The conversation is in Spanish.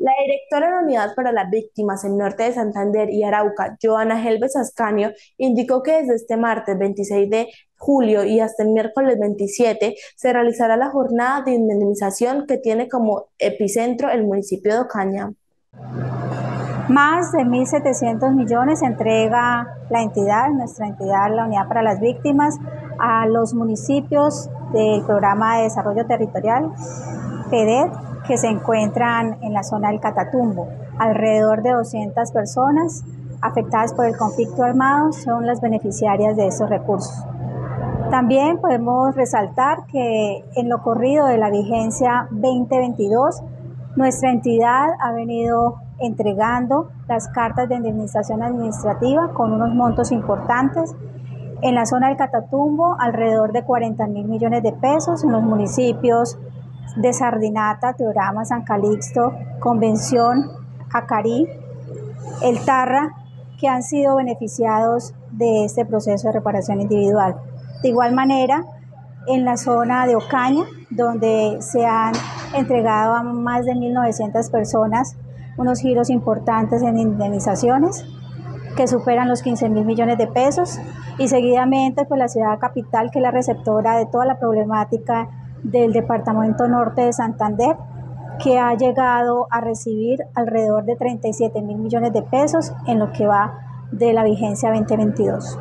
La directora de la Unidad para las Víctimas en Norte de Santander y Arauca, Joana Helves Ascanio, indicó que desde este martes 26 de julio y hasta el miércoles 27 se realizará la jornada de indemnización que tiene como epicentro el municipio de Ocaña. Más de 1.700 millones entrega la entidad, nuestra entidad, la Unidad para las Víctimas, a los municipios del Programa de Desarrollo Territorial, PEDET, que se encuentran en la zona del Catatumbo. Alrededor de 200 personas afectadas por el conflicto armado son las beneficiarias de esos recursos. También podemos resaltar que en lo corrido de la vigencia 2022, nuestra entidad ha venido entregando las cartas de indemnización administrativa con unos montos importantes. En la zona del Catatumbo, alrededor de 40 mil millones de pesos, en los municipios de Sardinata, Teorama, San Calixto, Convención, Acarí, El Tarra, que han sido beneficiados de este proceso de reparación individual. De igual manera, en la zona de Ocaña, donde se han entregado a más de 1.900 personas unos giros importantes en indemnizaciones que superan los 15 mil millones de pesos y seguidamente pues la ciudad capital que es la receptora de toda la problemática del Departamento Norte de Santander, que ha llegado a recibir alrededor de 37 mil millones de pesos en lo que va de la vigencia 2022.